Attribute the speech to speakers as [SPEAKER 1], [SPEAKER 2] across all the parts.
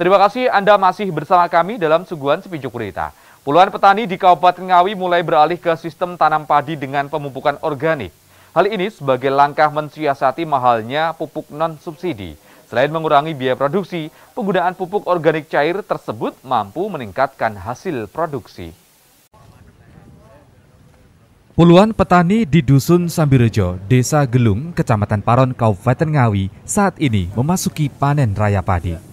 [SPEAKER 1] Terima kasih Anda masih bersama kami dalam Suguhan Sepijuk Berita. Puluhan petani di Kabupaten Ngawi mulai beralih ke sistem tanam padi dengan pemupukan organik. Hal ini sebagai langkah mensiasati mahalnya pupuk non-subsidi. Selain mengurangi biaya produksi, penggunaan pupuk organik cair tersebut mampu meningkatkan hasil produksi.
[SPEAKER 2] Puluhan petani di Dusun Sambirejo, Desa Gelung, Kecamatan Paron, Kabupaten Ngawi saat ini memasuki panen raya padi.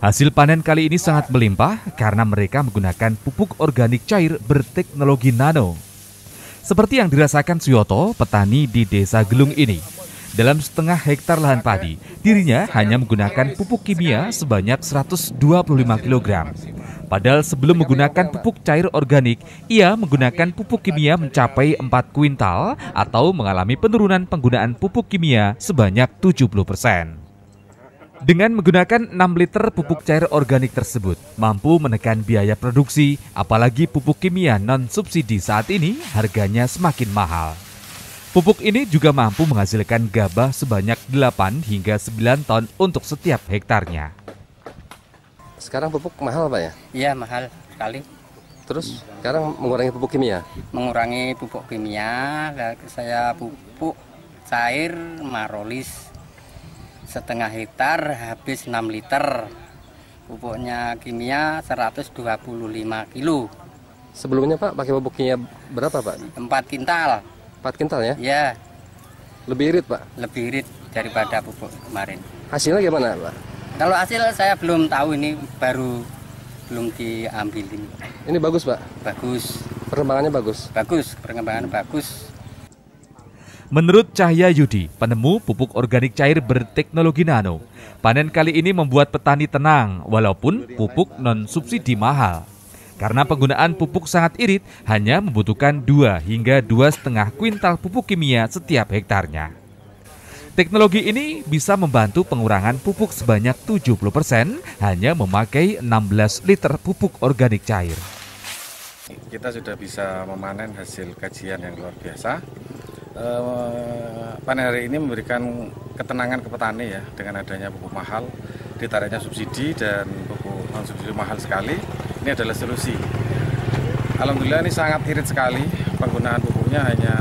[SPEAKER 2] Hasil panen kali ini sangat melimpah karena mereka menggunakan pupuk organik cair berteknologi nano. Seperti yang dirasakan Suyoto, petani di desa Gelung ini. Dalam setengah hektar lahan padi, dirinya hanya menggunakan pupuk kimia sebanyak 125 kg. Padahal sebelum menggunakan pupuk cair organik, ia menggunakan pupuk kimia mencapai 4 kuintal atau mengalami penurunan penggunaan pupuk kimia sebanyak 70 persen. Dengan menggunakan 6 liter pupuk cair organik tersebut, mampu menekan biaya produksi, apalagi pupuk kimia non-subsidi saat ini harganya semakin mahal. Pupuk ini juga mampu menghasilkan gabah sebanyak 8 hingga 9 ton untuk setiap hektarnya.
[SPEAKER 3] Sekarang pupuk mahal Pak ya?
[SPEAKER 4] Iya mahal sekali.
[SPEAKER 3] Terus sekarang mengurangi pupuk kimia?
[SPEAKER 4] Mengurangi pupuk kimia, saya pupuk cair marolis setengah hektar habis 6 liter pupuknya kimia 125 kilo
[SPEAKER 3] sebelumnya Pak pakai pupuk kimia berapa Pak?
[SPEAKER 4] 4 kintal
[SPEAKER 3] 4 kintal ya?
[SPEAKER 4] ya
[SPEAKER 3] lebih irit Pak?
[SPEAKER 4] lebih irit daripada pupuk kemarin
[SPEAKER 3] hasilnya gimana Pak?
[SPEAKER 4] kalau hasil saya belum tahu ini baru belum diambil ini
[SPEAKER 3] ini bagus Pak?
[SPEAKER 4] bagus
[SPEAKER 3] perkembangannya bagus?
[SPEAKER 4] bagus perkembangan bagus
[SPEAKER 2] Menurut Cahya Yudi, penemu pupuk organik cair berteknologi nano, panen kali ini membuat petani tenang walaupun pupuk non-subsidi mahal. Karena penggunaan pupuk sangat irit hanya membutuhkan 2 hingga 2,5 kuintal pupuk kimia setiap hektarnya. Teknologi ini bisa membantu pengurangan pupuk sebanyak 70% hanya memakai 16 liter pupuk organik cair.
[SPEAKER 5] Kita sudah bisa memanen hasil kajian yang luar biasa eh, panen hari ini memberikan ketenangan ke petani ya dengan adanya pupuk mahal, ditariknya subsidi dan pupuk non subsidi mahal sekali. Ini adalah solusi. Alhamdulillah ini sangat irit sekali. Penggunaan pupuknya hanya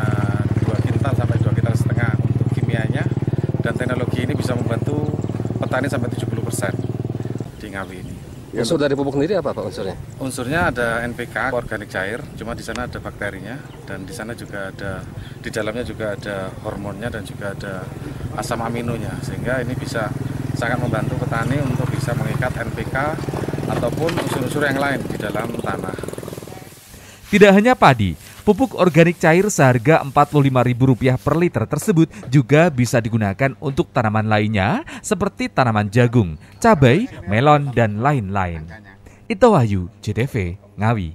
[SPEAKER 5] dua kintal sampai dua kintal setengah untuk kimianya dan teknologi ini bisa membantu petani sampai 70% di Ngawi ini.
[SPEAKER 3] Ya, Unsur dari pupuk sendiri apa Pak unsurnya?
[SPEAKER 5] Unsurnya ada NPK organik cair, cuma di sana ada bakterinya dan di sana juga ada di dalamnya juga ada hormonnya dan juga ada asam aminonya sehingga ini bisa sangat membantu petani untuk bisa mengikat NPK ataupun unsur-unsur yang lain di dalam tanah.
[SPEAKER 2] Tidak hanya padi, Pupuk organik cair seharga Rp45.000 per liter tersebut juga bisa digunakan untuk tanaman lainnya seperti tanaman jagung, cabai, melon, dan lain-lain. Itu Wahyu, JTV, Ngawi.